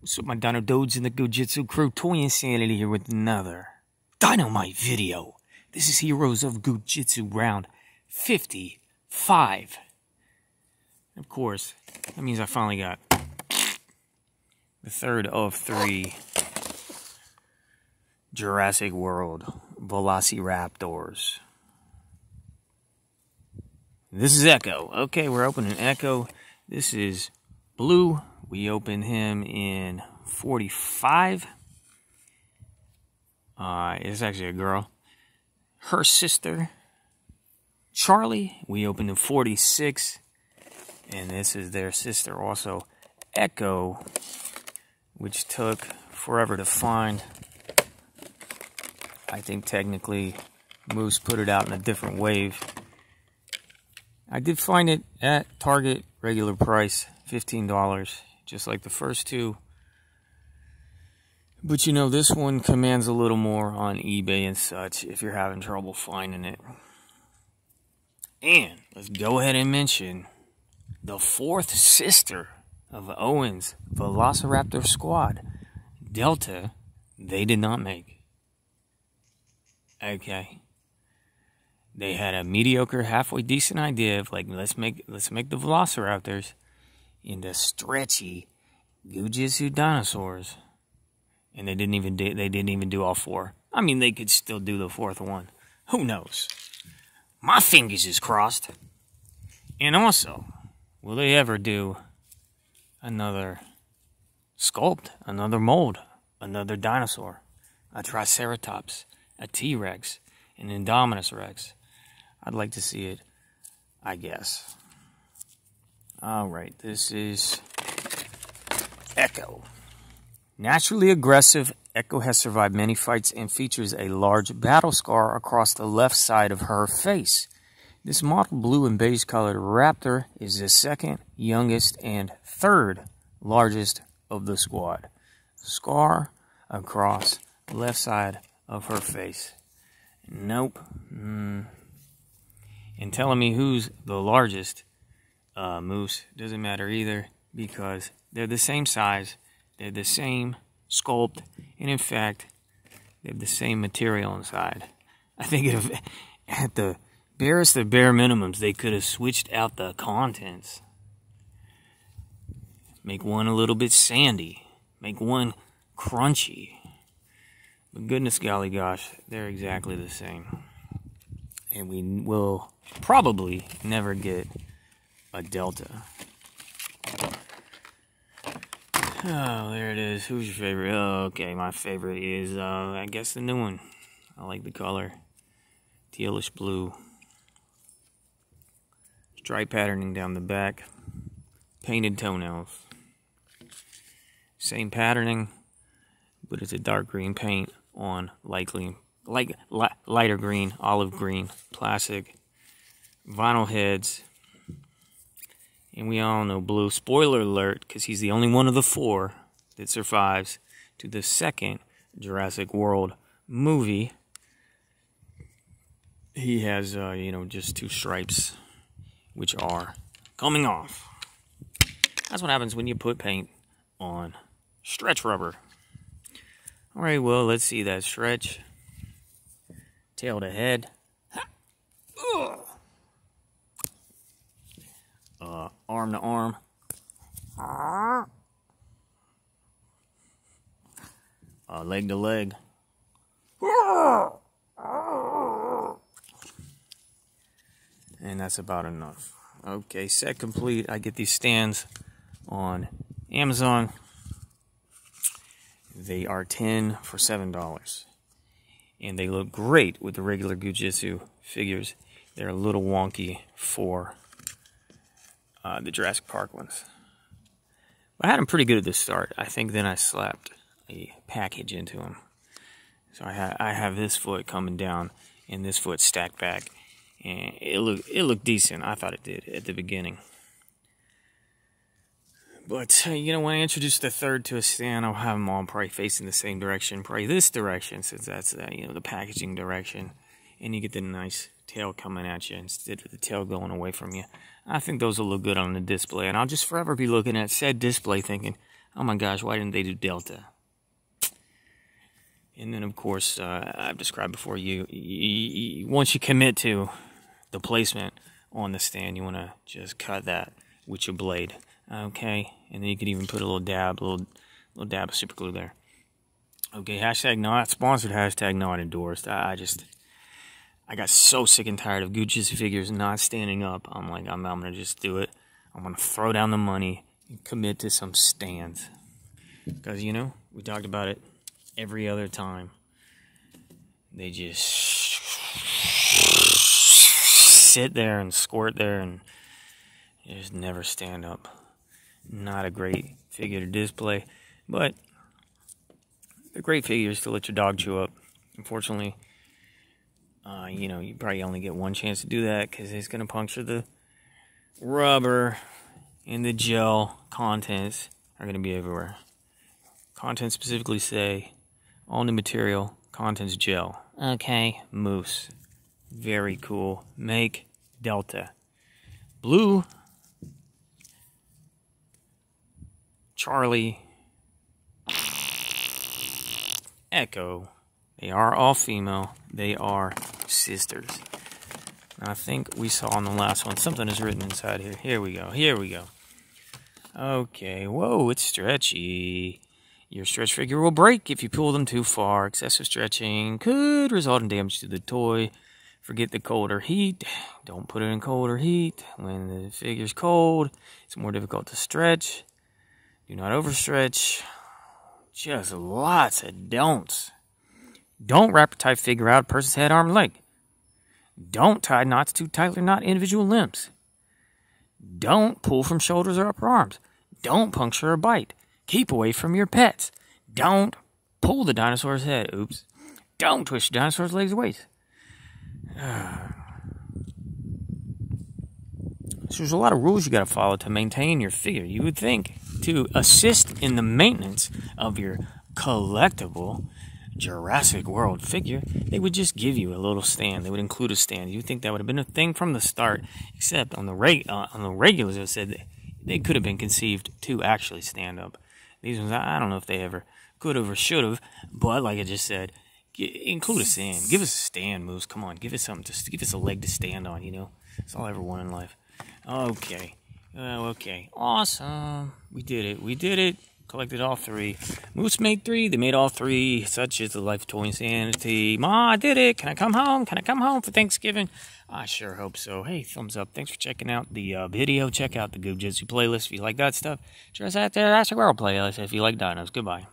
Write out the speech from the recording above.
What's up, my Dino Dodes in the Goo Jit Zu crew? Toy Insanity here with another Dynamite video. This is Heroes of Goo Jit Zu round 55. Of course, that means I finally got the third of three Jurassic World Velociraptors. This is Echo. Okay, we're opening Echo. This is Blue. We opened him in 45. Uh, it's actually a girl. Her sister, Charlie, we opened in 46. And this is their sister also, Echo, which took forever to find. I think technically Moose put it out in a different wave. I did find it at Target, regular price, $15, just like the first two. But you know, this one commands a little more on eBay and such if you're having trouble finding it. And let's go ahead and mention the fourth sister of Owen's Velociraptor squad, Delta, they did not make. Okay they had a mediocre, halfway decent idea of like let's make let's make the Velociraptors into stretchy Goo Jit Zu dinosaurs, and they didn't even do, they didn't even do all four. I mean, they could still do the fourth one. Who knows? My fingers is crossed. And also, will they ever do another sculpt, another mold, another dinosaur, a Triceratops, a T Rex, an Indominus Rex? I'd like to see it, I guess. All right, this is Echo. Naturally aggressive, Echo has survived many fights and features a large battle scar across the left side of her face. This model blue and beige colored raptor is the second youngest and third largest of the squad. Scar across left side of her face. Nope. Mm, and telling me who's the largest uh, moose doesn't matter either because they're the same size, they're the same sculpt, and in fact, they have the same material inside. I think if, at the barest of bare minimums, they could have switched out the contents. Make one a little bit sandy, make one crunchy. But goodness golly gosh, they're exactly the same. And we will probably never get a Delta. Oh, there it is. Who's your favorite? Oh, okay, my favorite is, uh, I guess the new one. I like the color. Tealish blue. Stripe patterning down the back. Painted toenails. Same patterning, but it's a dark green paint on likely light, lighter green, olive green, plastic vinyl heads. And we all know Blue. Spoiler alert, because he's the only one of the four that survives to the second Jurassic World movie. He has, uh, you know, just two stripes, which are coming off. That's what happens when you put paint on stretch rubber. Alright, well, let's see that stretch. Tail to head. Ugh. uh, arm to arm. Uh, leg to leg. And that's about enough. Okay, set complete. I get these stands on Amazon. They are 10 for $7. And they look great with the regular Goo Jit Zu figures. They're a little wonky for uh, the Jurassic Park ones. But I had them pretty good at the start. I think then I slapped a package into them. So I, ha I have this foot coming down and this foot stacked back. And it looked, it looked decent. I thought it did at the beginning. But, uh, you know, when I introduce the third to a stand, I'll have them all probably facing the same direction. Probably this direction, since that's, uh, you know, the packaging direction. And you get the nice tail coming at you instead of the tail going away from you. I think those will look good on the display, and I'll just forever be looking at said display thinking, Oh my gosh, why didn't they do Delta? And then, of course, uh, I've described before you, you, you, once you commit to the placement on the stand, you want to just cut that with your blade. Okay, and then you could even put a little dab, a little, little dab of super glue there. Okay, hashtag not sponsored, hashtag not endorsed. I, I just, I got so sick and tired of Goo Jit Zu's figures not standing up. I'm like, I'm, I'm gonna just do it. I'm gonna throw down the money and commit to some stands. Because, you know, we talked about it every other time. They just sit there and squirt there and just never stand up. Not a great figure to display, but they're great figures to let your dog chew up. Unfortunately, uh, you know, you probably only get one chance to do that because it's going to puncture the rubber and the gel contents are going to be everywhere. Contents specifically say all new material, contents gel. Okay, moose. Very cool. Make Delta. Blue. Charlie Echo. They are all female. They are sisters. I think we saw on the last one something is written inside here. Here we go. Here we go. Okay. Whoa, it's stretchy. Your stretch figure will break if you pull them too far. Excessive stretching could result in damage to the toy. Forget the cold or heat. Don't put it in cold or heat. When the figure's cold, it's more difficult to stretch. Do not overstretch. Just lots of don'ts. Don't wrap a tight figure out a person's head, arm, leg. Don't tie knots too tightly, not individual limbs. Don't pull from shoulders or upper arms. Don't puncture or bite. Keep away from your pets. Don't pull the dinosaur's head. Oops. Don't twist the dinosaur's legs or waist. So there's a lot of rules you got to follow to maintain your figure. You would think to assist in the maintenance of your collectible Jurassic World figure, they would just give you a little stand. They would include a stand. You think that would have been a thing from the start, except on the reg- uh, on the regulars, it said they, could have been conceived to actually stand up. These ones, I don't know if they ever could have or should have, but like I just said, include a stand. Give us a stand, Moose. Come on, give us something to give us a leg to stand on. You know, that's all I ever want in life. Okay. Oh, okay. Awesome. We did it. We did it. Collected all three. Moose made three. They made all three. Such is the life of toy insanity. Ma, I did it. Can I come home? Can I come home for Thanksgiving? I sure hope so. Hey, thumbs up. Thanks for checking out the uh, video. Check out the Goo Jit Zu playlist if you like that stuff. Just out there, Jurassic World playlist if you like dinos. Goodbye.